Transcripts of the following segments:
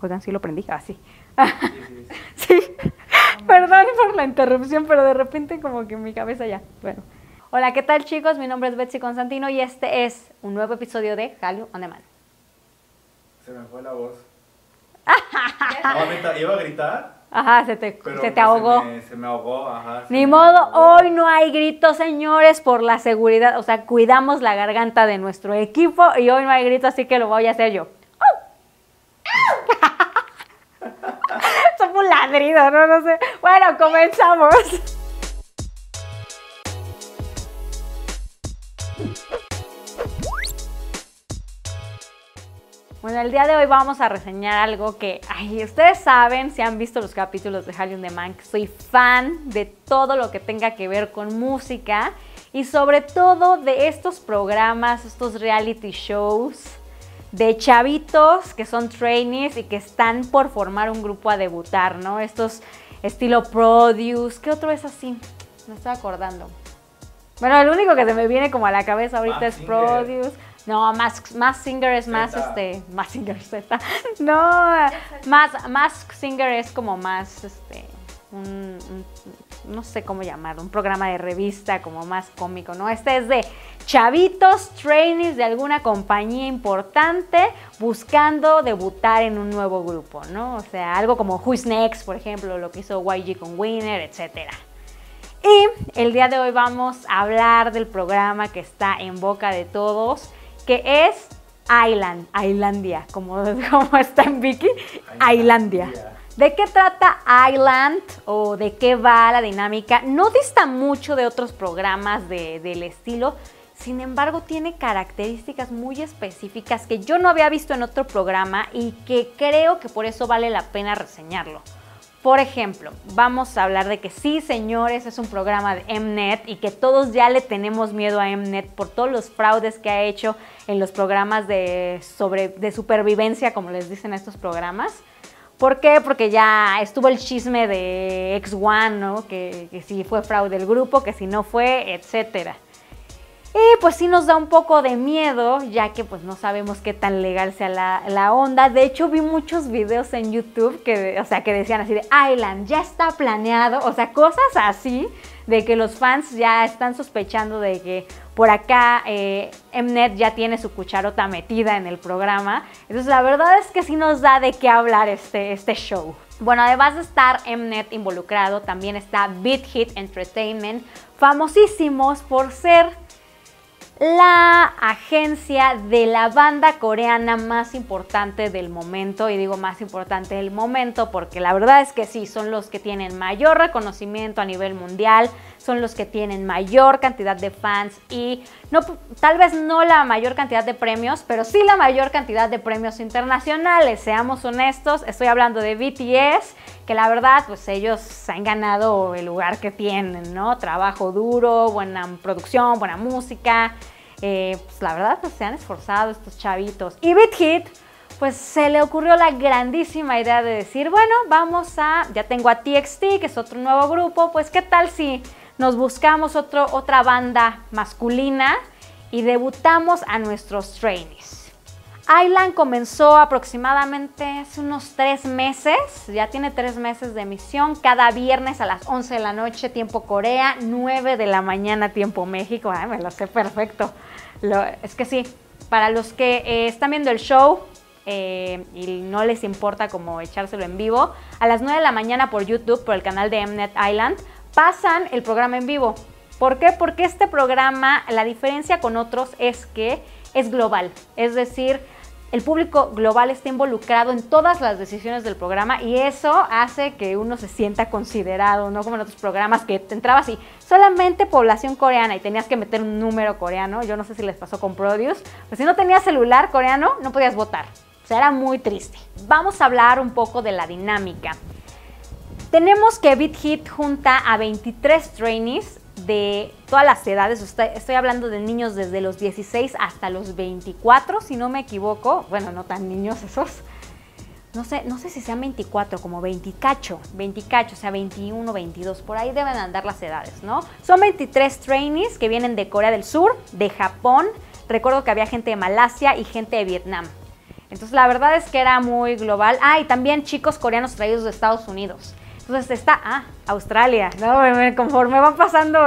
Oigan, sí lo prendí, así. Ah, sí. Perdón por la interrupción, pero de repente como que mi cabeza ya. Bueno. Hola, ¿qué tal chicos? Mi nombre es Betsy Constantino y este es un nuevo episodio de Hallyu on Demand. Se me fue la voz. iba a gritar. Ajá, se te, se te ahogó. Se me, ahogó, ajá. Ni modo, hoy no hay gritos, señores, por la seguridad. O sea, cuidamos la garganta de nuestro equipo y hoy no hay gritos, así que lo voy a hacer yo. Ladrido, ¿no? Sé. Bueno, comenzamos. Bueno, el día de hoy vamos a reseñar algo que, ay, ustedes saben, si han visto los capítulos de Hallyu the Man, que soy fan de todo lo que tenga que ver con música y sobre todo de estos programas, estos reality shows de chavitos que son trainees y que están por formar un grupo a debutar, ¿no? Estos estilo Produce, ¿qué otro es así? Me estoy acordando. Bueno, el único que se me viene como a la cabeza ahorita es Produce. No, más, más Singer es más este. Más Singer Z. No, más, más Singer es como más este. Un, no sé cómo llamarlo, un programa de revista como más cómico, ¿no? Este es de chavitos, trainees de alguna compañía importante buscando debutar en un nuevo grupo, ¿no? O sea, algo como Who's Next, por ejemplo, lo que hizo YG con Winner, etcétera. Y el día de hoy vamos a hablar del programa que está en boca de todos, que es Island, Islandia, como, como está en Vicky, Islandia. ¿De qué trata Island o de qué va la dinámica? No dista mucho de otros programas del estilo, sin embargo tiene características muy específicas que yo no había visto en otro programa y que creo que por eso vale la pena reseñarlo. Por ejemplo, vamos a hablar de que sí, señores, es un programa de Mnet y que todos ya le tenemos miedo a Mnet por todos los fraudes que ha hecho en los programas de, sobre, de supervivencia, como les dicen estos programas. ¿Por qué? Porque ya estuvo el chisme de X1, ¿no? Que, que si fue fraude del grupo, que si no fue, etcétera. Y pues sí nos da un poco de miedo, ya que pues no sabemos qué tan legal sea la, onda. De hecho vi muchos videos en YouTube que, o sea, que decían así de Island, ya está planeado, o sea, cosas así, de que los fans ya están sospechando de que por acá eh, Mnet ya tiene su cucharota metida en el programa. Entonces la verdad es que sí nos da de qué hablar este, este show. Bueno, además de estar Mnet involucrado, también está Beat Hit Entertainment, famosísimos por ser la agencia de la banda coreana más importante del momento, y digo más importante del momento porque la verdad es que sí, son los que tienen mayor reconocimiento a nivel mundial, son los que tienen mayor cantidad de fans y tal vez no la mayor cantidad de premios, pero sí la mayor cantidad de premios internacionales, seamos honestos, estoy hablando de BTS, que la verdad pues ellos han ganado el lugar que tienen, ¿no? Trabajo duro, buena producción, buena música, eh, pues la verdad pues, se han esforzado estos chavitos. Y Beat Hit, pues se le ocurrió la grandísima idea de decir, bueno, vamos a, ya tengo a TXT, que es otro nuevo grupo, pues qué tal si nos buscamos otro, otra banda masculina y debutamos a nuestros trainees. Island comenzó aproximadamente hace unos tres meses, ya tiene tres meses de emisión, cada viernes a las 11 de la noche, tiempo Corea, 9 de la mañana, tiempo México, Ay, me lo sé perfecto. es que sí, para los que eh, están viendo el show eh, y no les importa como echárselo en vivo, a las 9 de la mañana por YouTube, por el canal de Mnet Island, pasan el programa en vivo. ¿Por qué? Porque este programa, la diferencia con otros es que es global, es decir, el público global está involucrado en todas las decisiones del programa y eso hace que uno se sienta considerado, no como en otros programas que te entrabas y solamente población coreana y tenías que meter un número coreano. Yo no sé si les pasó con Produce, pero si no tenías celular coreano no podías votar. O sea, era muy triste. Vamos a hablar un poco de la dinámica. Tenemos que Beat Hit junta a 23 trainees de todas las edades, estoy, hablando de niños desde los 16 hasta los 24, si no me equivoco, bueno, no tan niños esos, no sé, no sé si sean 24, como 20 cacho, 20 cacho, o sea, 21, 22, por ahí deben andar las edades, ¿no? Son 23 trainees que vienen de Corea del Sur, de Japón, recuerdo que había gente de Malasia y gente de Vietnam. Entonces la verdad es que era muy global. Ah, y también chicos coreanos traídos de Estados Unidos. Entonces está, ah, Australia, ¿no? Conforme va pasando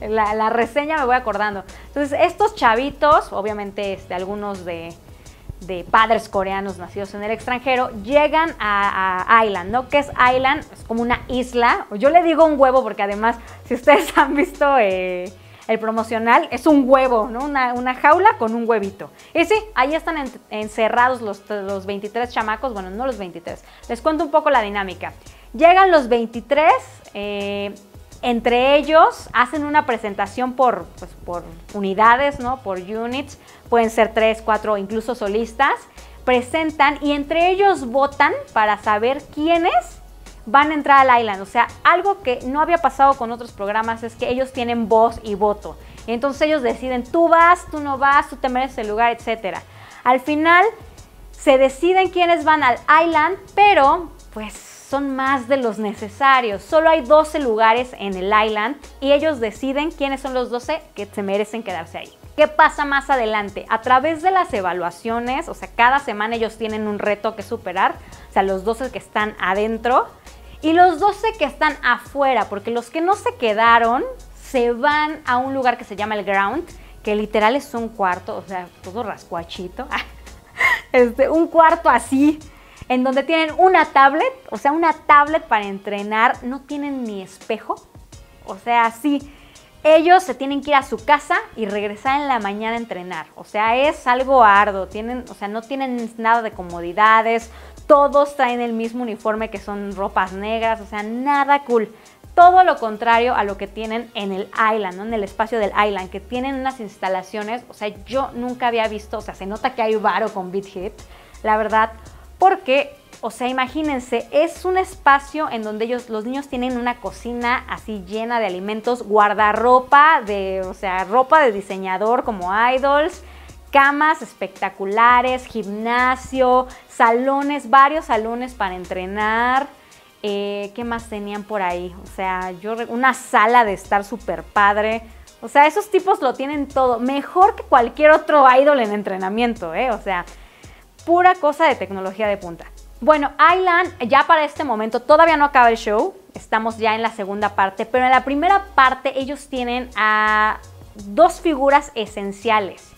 la, reseña me voy acordando. Entonces estos chavitos, obviamente este, algunos de, padres coreanos nacidos en el extranjero, llegan a, Island, ¿no? ¿Qué es Island? Es como una isla. Yo le digo un huevo porque además, si ustedes han visto eh, el promocional, es un huevo, ¿no? Una, jaula con un huevito. Y sí, ahí están encerrados los 23 chamacos, bueno, no los 23. Les cuento un poco la dinámica. Llegan los 23, eh, entre ellos hacen una presentación por, pues, por unidades, ¿no? Por units, pueden ser tres, cuatro, incluso solistas. Presentan y entre ellos votan para saber quiénes van a entrar al island. O sea, algo que no había pasado con otros programas es que ellos tienen voz y voto. Entonces ellos deciden, tú vas, tú no vas, tú te mereces el lugar, etc. Al final se deciden quiénes van al island, pero pues son más de los necesarios. Solo hay 12 lugares en el island y ellos deciden quiénes son los 12 que se merecen quedarse ahí. ¿Qué pasa más adelante? A través de las evaluaciones, o sea, cada semana ellos tienen un reto que superar, o sea, los 12 que están adentro y los 12 que están afuera, porque los que no se quedaron se van a un lugar que se llama el ground, que literal es un cuarto, o sea, todo rascuachito, este, un cuarto así, en donde tienen una tablet, o sea, una tablet para entrenar, no tienen ni espejo, o sea, sí, ellos se tienen que ir a su casa y regresar en la mañana a entrenar, o sea, es algo arduo, tienen, o sea, no tienen nada de comodidades, todos traen el mismo uniforme que son ropas negras, o sea, nada cool. Todo lo contrario a lo que tienen en el Island, ¿no? en el espacio del Island, que tienen unas instalaciones, o sea, yo nunca había visto, o sea, se nota que hay varo con Beat Hit, la verdad, porque, o sea, imagínense, es un espacio en donde ellos, los niños tienen una cocina así llena de alimentos, guardarropa de, o sea, ropa de diseñador como idols, camas espectaculares, gimnasio, salones, varios salones para entrenar. Eh, ¿Qué más tenían por ahí? O sea, yo una sala de estar súper padre. O sea, esos tipos lo tienen todo. Mejor que cualquier otro idol en entrenamiento, ¿eh? O sea, pura cosa de tecnología de punta. Bueno, Island ya para este momento todavía no acaba el show, estamos ya en la segunda parte, pero en la primera parte ellos tienen a dos figuras esenciales.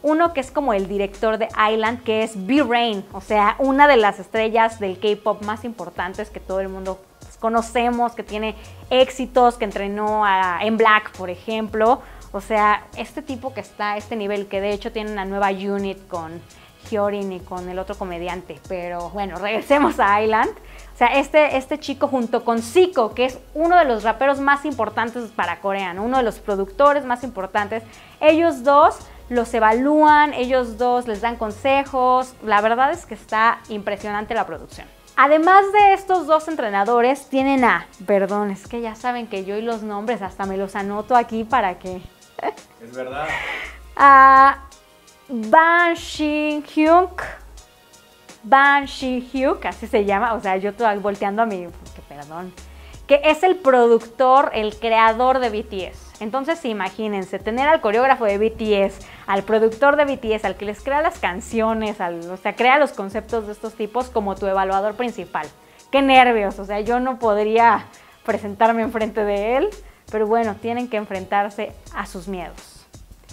Uno que es como el director de Island, que es B-Rain, o sea, una de las estrellas del K-pop más importantes que todo el mundo conocemos, que tiene éxitos, que entrenó en Black, por ejemplo. O sea, este tipo que está a este nivel, que de hecho tiene una nueva unit con Hyorin y con el otro comediante. Pero bueno, regresemos a Island. O sea, este, este chico junto con Zico, que es uno de los raperos más importantes para Corea, uno de los productores más importantes, ellos dos los evalúan, ellos dos les dan consejos. La verdad es que está impresionante la producción. Además de estos dos entrenadores, tienen a, perdón, es que ya saben que yo y los nombres hasta me los anoto aquí para que... Es verdad. A Ban Shin-hyuk. Ban Shin-hyuk, así se llama. O sea, yo estoy volteando a mi. Que perdón. Que es el productor, el creador de BTS. Entonces, imagínense, tener al coreógrafo de BTS, al productor de BTS, al que les crea las canciones, al, o sea, crea los conceptos de estos tipos como tu evaluador principal. Qué nervios, o sea, yo no podría presentarme enfrente de él, pero bueno, tienen que enfrentarse a sus miedos.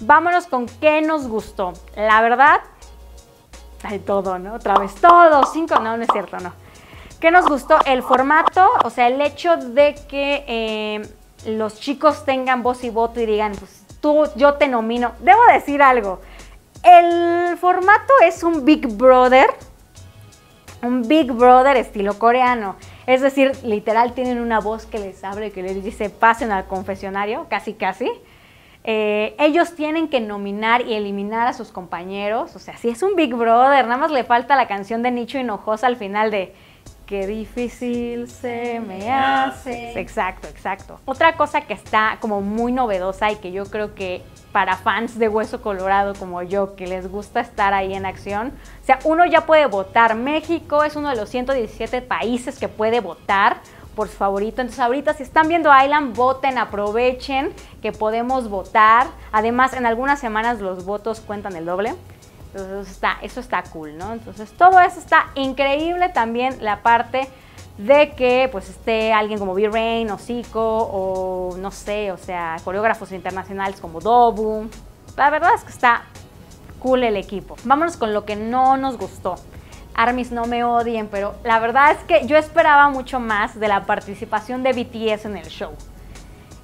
Vámonos con qué nos gustó. La verdad, hay todo, ¿no? Otra vez, todo, cinco, no, no es cierto, no. ¿Qué nos gustó? El formato, o sea, el hecho de que eh, los chicos tengan voz y voto y digan, pues tú, yo te nomino. Debo decir algo. El formato es un Big Brother, un Big Brother estilo coreano. Es decir, literal tienen una voz que les abre, que les dice pasen al confesionario, casi casi. Eh, ellos tienen que nominar y eliminar a sus compañeros. O sea, si es un Big Brother, nada más le falta la canción de Nicho Hinojosa al final de Qué difícil se me hace. Exacto, exacto. Otra cosa que está como muy novedosa y que yo creo que para fans de Hueso Colorado como yo, que les gusta estar ahí en acción, o sea, uno ya puede votar. México es uno de los 117 países que puede votar por su favorito. Entonces ahorita si están viendo Island, voten, aprovechen que podemos votar. Además, en algunas semanas los votos cuentan el doble. Entonces está, eso está cool, ¿no? Entonces todo eso está increíble también la parte de que pues esté alguien como B-Rain o Zico o no sé, o sea, coreógrafos internacionales como Dobu. La verdad es que está cool el equipo. Vámonos con lo que no nos gustó. Armis no me odien, pero la verdad es que yo esperaba mucho más de la participación de BTS en el show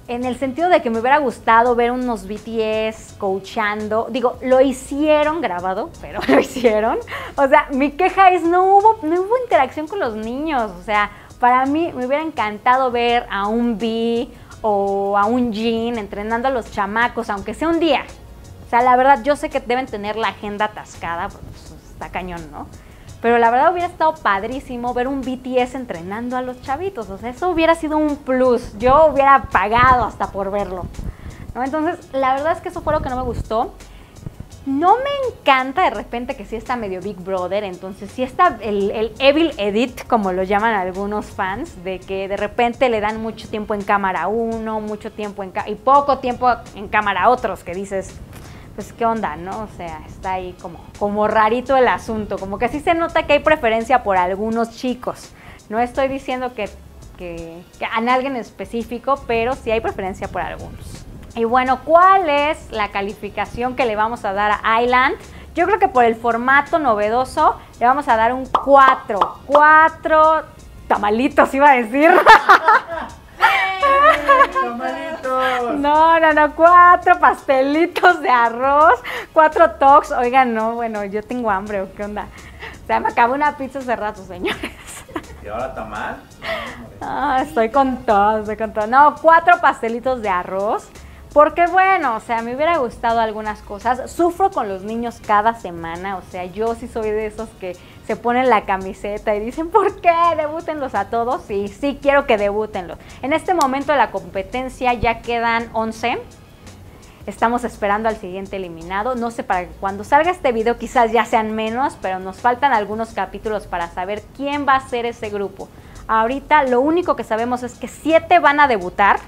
en el sentido de que me hubiera gustado ver unos BTS coachando. Digo, lo hicieron grabado, pero lo hicieron. O sea, mi queja es no hubo, no hubo interacción con los niños. O sea, para mí me hubiera encantado ver a un B o a un Jean entrenando a los chamacos, aunque sea un día. O sea, la verdad, yo sé que deben tener la agenda atascada, pues está cañón, ¿no? Pero la verdad hubiera estado padrísimo ver un BTS entrenando a los chavitos. O sea, eso hubiera sido un plus. Yo hubiera pagado hasta por verlo. Entonces, la verdad es que eso fue lo que no me gustó. No me encanta de repente que sí está medio Big Brother, entonces sí está el, el, Evil Edit, como lo llaman algunos fans, de que de repente le dan mucho tiempo en cámara a uno, mucho tiempo en y poco tiempo en cámara a otros, que dices, pues qué onda, ¿no? O sea, está ahí como, como rarito el asunto, como que sí se nota que hay preferencia por algunos chicos. No estoy diciendo que, que, que a alguien específico, pero sí hay preferencia por algunos. Y bueno, ¿cuál es la calificación que le vamos a dar a Island? Yo creo que por el formato novedoso le vamos a dar un 4. 4 tamalitos, iba a decir. No, no, no, cuatro pastelitos de arroz, cuatro tocs. Oigan, no, bueno, yo tengo hambre, ¿o qué onda? O sea, me acabo una pizza hace rato, señores. ¿Y ahora tamal? Ah, estoy con todo, estoy con todo. No, cuatro pastelitos de arroz. Porque bueno, o sea, me hubiera gustado algunas cosas. Sufro con los niños cada semana, o sea, yo sí soy de esos que se ponen la camiseta y dicen, ¿por qué? Debútenlos a todos. Y sí, quiero que debútenlos. En este momento de la competencia ya quedan 11. Estamos esperando al siguiente eliminado. No sé para cuando salga este video quizás ya sean menos, pero nos faltan algunos capítulos para saber quién va a ser ese grupo. Ahorita lo único que sabemos es que 7 van a debutar.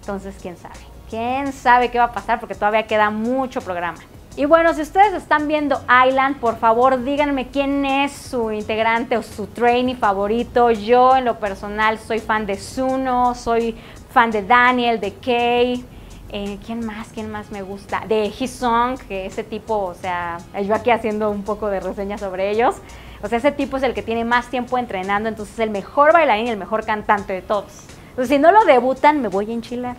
Entonces, ¿quién sabe? ¿Quién sabe qué va a pasar? Porque todavía queda mucho programa. Y bueno, si ustedes están viendo Island, por favor díganme quién es su integrante o su trainee favorito. Yo en lo personal soy fan de Suno, soy fan de Daniel, de Kay. Eh, ¿Quién más? ¿Quién más me gusta? De Hisong, que ese tipo, o sea, yo aquí haciendo un poco de reseña sobre ellos. O sea, ese tipo es el que tiene más tiempo entrenando, entonces es el mejor bailarín y el mejor cantante de todos. Entonces, si no lo debutan, me voy a enchilar.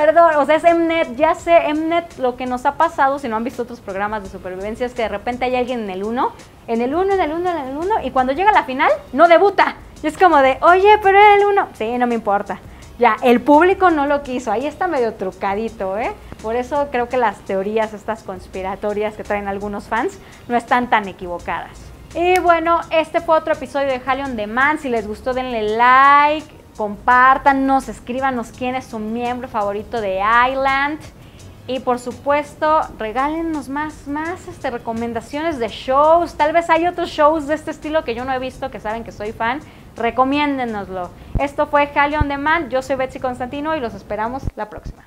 Perdón, o sea, es Mnet, ya sé, Mnet, lo que nos ha pasado, si no han visto otros programas de supervivencia, es que de repente hay alguien en el 1, en el 1, en el 1, en el 1, y cuando llega la final, no debuta. Y es como de, oye, pero en el 1, sí, no me importa. Ya, el público no lo quiso, ahí está medio trucadito, ¿eh? Por eso creo que las teorías, estas conspiratorias que traen algunos fans, no están tan equivocadas. Y bueno, este fue otro episodio de Halion The Man. Si les gustó, denle like compártanos, escríbanos quién es su miembro favorito de Island. Y por supuesto, regálenos más, más este, recomendaciones de shows. Tal vez hay otros shows de este estilo que yo no he visto, que saben que soy fan. Recomiéndenoslo. Esto fue Halley on Demand. Yo soy Betsy Constantino y los esperamos la próxima.